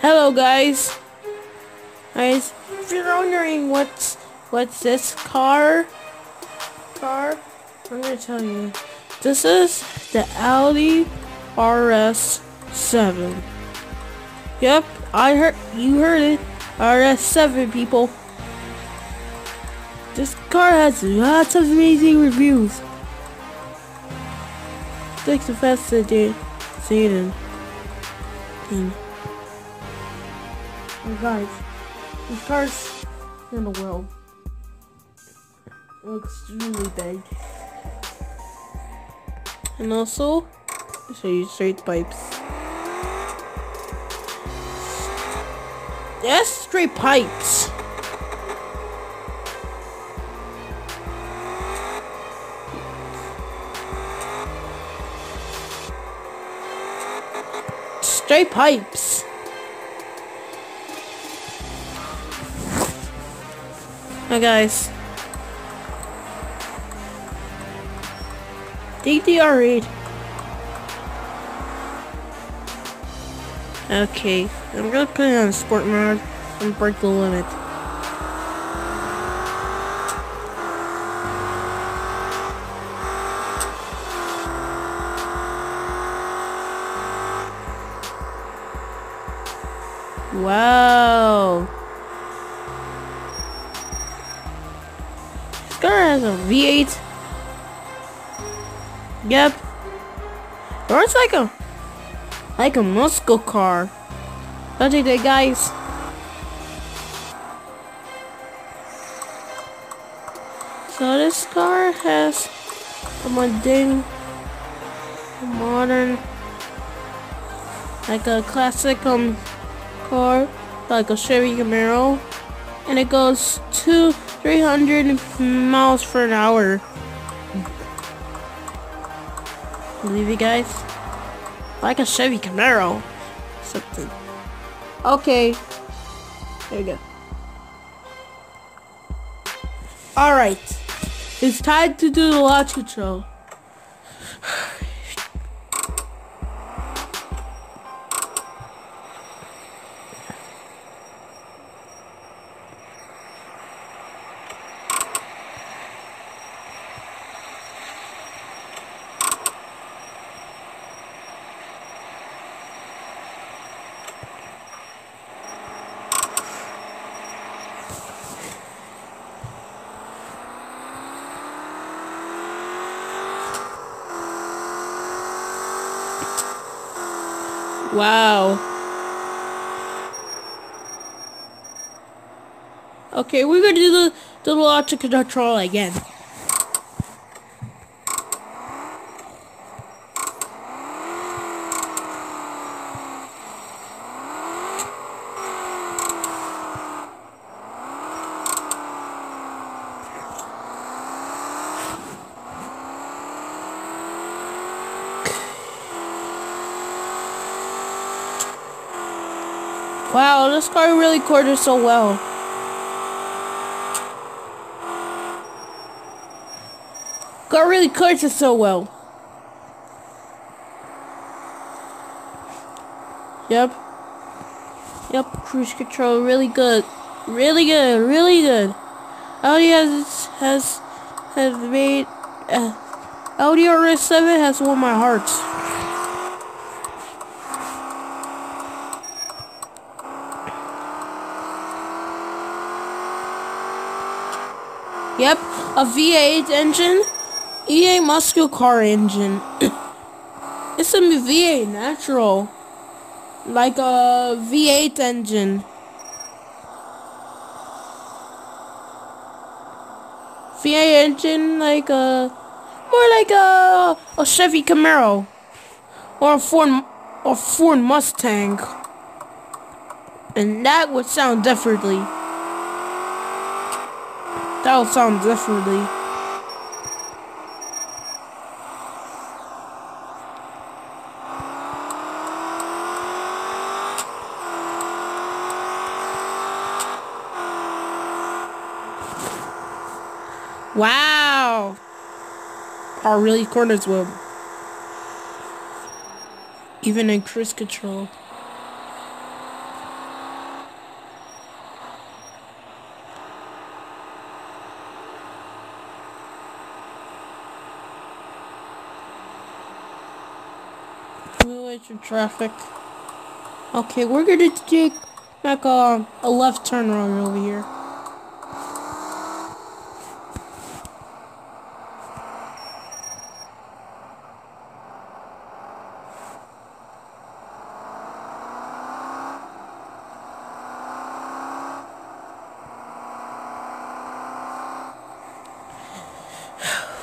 Hello guys. Guys, if you're wondering what's what's this car car, I'm gonna tell you. This is the Audi RS7. Yep, I heard you heard it. RS7 people. This car has lots of amazing reviews. Like the fast did Satan thing. Guys, this car's in the world. Looks really big. And also, show you straight pipes. Yes, straight pipes. Straight pipes. Hi guys. DDR8. Okay, I'm gonna put it on sport mode and break the limit. Wow. Car has a V8. Yep. Or it's like a like a muscle car. Don't you guys? So this car has a modern modern like a classic um car like a Chevy Camaro and it goes to 300 miles for an hour. Believe you guys? Like a Chevy Camaro. Something. Okay. There we go. Alright it's time to do the launch control Wow. Okay, we're gonna do the, the logic control again. Wow, this car really quarters so well. Car really quarters so well. Yep. Yep, cruise control really good. Really good, really good. Audi has has has made uh, Audi RS7 has won my heart. Yep, a V8 engine, EA muscle car engine. it's a V8 natural, like a V8 engine. V8 engine, like a more like a a Chevy Camaro or a Ford or Ford Mustang, and that would sound differently. That'll sound differently. Wow! Car really corners well. Even in cruise control. Intersection traffic. Okay, we're gonna take like a, um, a left turn around over here.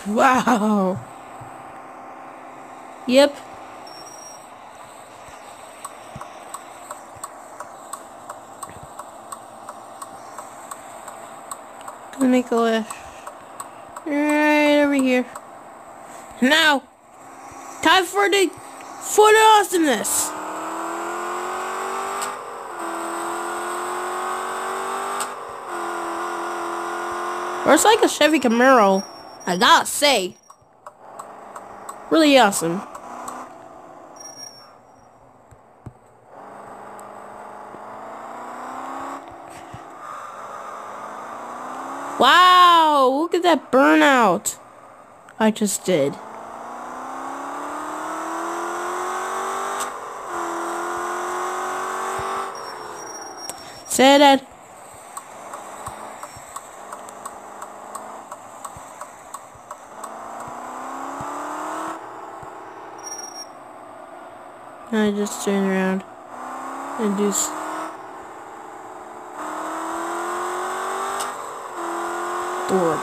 Wow. Yep. Make a left. Right over here. Now, time for the for the awesomeness. Or it's like a Chevy Camaro. I gotta say. Really awesome. Look at that burnout I just did. Say that. I just turn around and do door.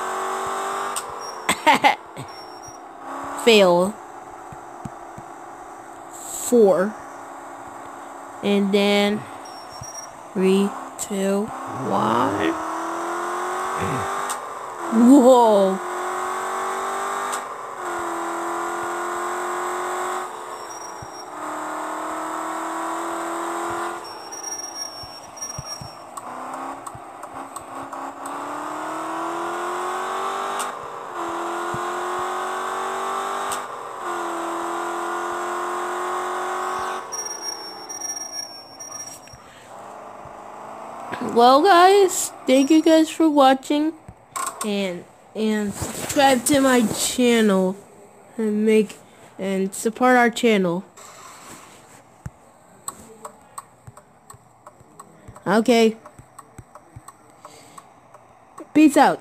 Fail. Four. And then three, two, one. Whoa. Well guys thank you guys for watching and and subscribe to my channel and make and support our channel. Okay. Peace out